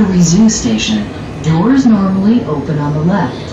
Calgary Zoo Station. Doors normally open on the left.